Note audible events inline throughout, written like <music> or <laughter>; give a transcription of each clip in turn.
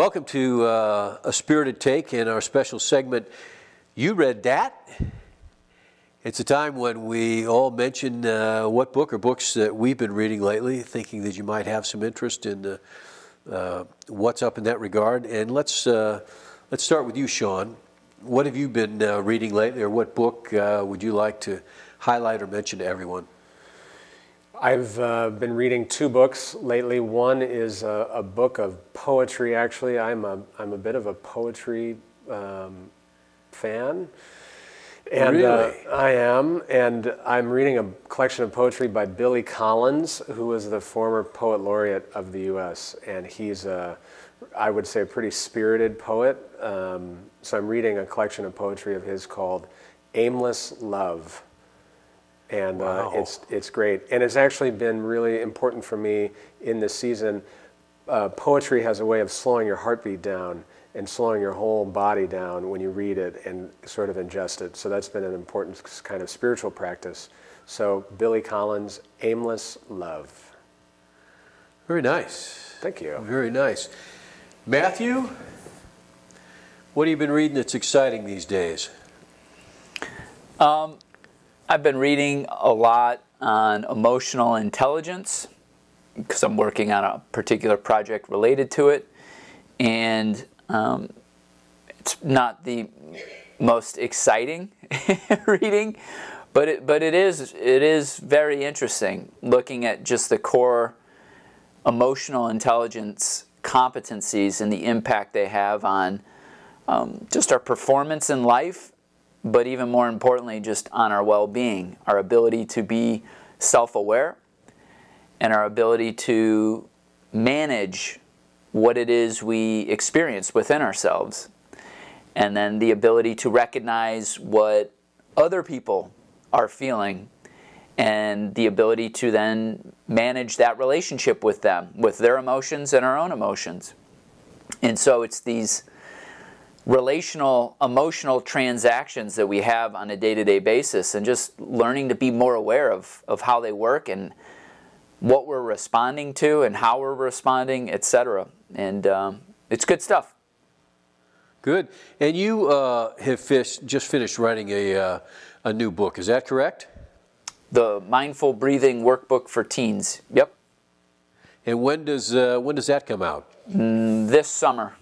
Welcome to uh, A Spirited Take in our special segment, You Read That? It's a time when we all mention uh, what book or books that we've been reading lately, thinking that you might have some interest in uh, what's up in that regard. And let's, uh, let's start with you, Sean. What have you been uh, reading lately, or what book uh, would you like to highlight or mention to everyone? I've uh, been reading two books lately. One is a, a, book of poetry, actually. I'm a, I'm a bit of a poetry um, fan. And really? uh, I am. And I'm reading a collection of poetry by Billy Collins, who was the former poet laureate of the U.S. And he's, a, I would say, a pretty spirited poet. Um, so I'm reading a collection of poetry of his called Aimless Love and uh, wow. uh, it's it's great. And it's actually been really important for me in this season. Uh, poetry has a way of slowing your heartbeat down and slowing your whole body down when you read it and sort of ingest it. So that's been an important kind of spiritual practice. So Billy Collins, Aimless Love. Very nice. Thank you. Very nice. Matthew, what have you been reading that's exciting these days? Um, I've been reading a lot on emotional intelligence because I'm working on a particular project related to it. And um, it's not the most exciting <laughs> reading, but it, but it is it is very interesting looking at just the core emotional intelligence competencies and the impact they have on um, just our performance in life but even more importantly, just on our well being, our ability to be self aware, and our ability to manage what it is we experience within ourselves. And then the ability to recognize what other people are feeling and the ability to then manage that relationship with them, with their emotions and our own emotions. And so it's these relational, emotional transactions that we have on a day-to-day basis and just learning to be more aware of, of how they work and what we're responding to and how we're responding, etc. And um, it's good stuff. Good. And you uh, have fish, just finished writing a, uh, a new book, is that correct? The Mindful Breathing Workbook for Teens. Yep. And when does, uh, when does that come out? Mm, this summer.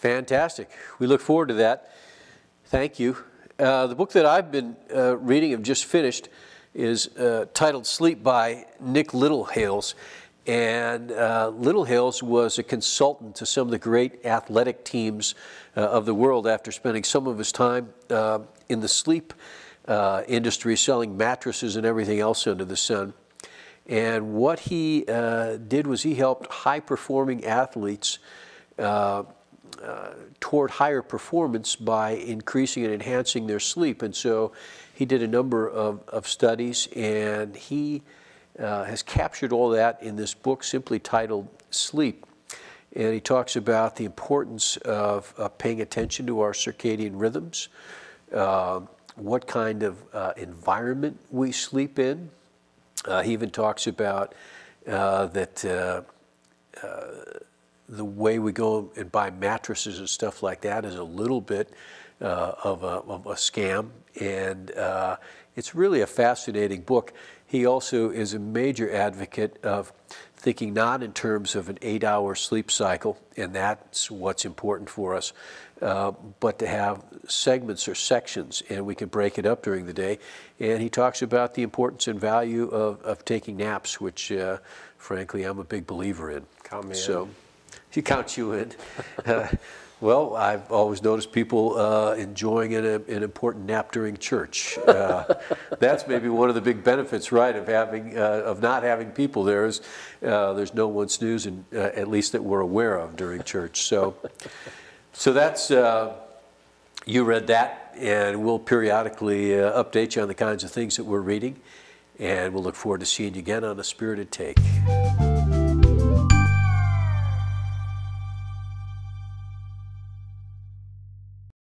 Fantastic. We look forward to that. Thank you. Uh, the book that I've been uh, reading and just finished is uh, titled Sleep by Nick Littlehales. And uh, Littlehales was a consultant to some of the great athletic teams uh, of the world after spending some of his time uh, in the sleep industry, selling mattresses and everything else under the sun. And what he did was he helped high performing athletes uh, toward higher performance by increasing and enhancing their sleep. And so he did a number of, of studies and he uh, has captured all that in this book simply titled Sleep. And he talks about the importance of uh, paying attention to our circadian rhythms, uh, what kind of uh, environment we sleep in. Uh, he even talks about that the way we go and buy mattresses and stuff like that is a little bit uh, of, a, of, a, scam. And uh, it's really a fascinating book. He also is a major advocate of thinking not in terms of an eight hour sleep cycle, and that's what's important for us, uh, but to have segments or sections, and we can break it up during the day. And he talks about the importance and value of, of taking naps, which, uh, frankly, I'm a big believer in. Count me so, in. He counts you in. Uh, well, I've always noticed people uh, enjoying an, an, important nap during church. Uh, that's maybe one of the big benefits, right, of having uh, of not having people there is uh, there's no one snoozing, uh, at least that we're aware of during church. So, so that's you read that, and we'll periodically update you on the kinds of things that we're reading, and we'll look forward to seeing you again on a spirited take.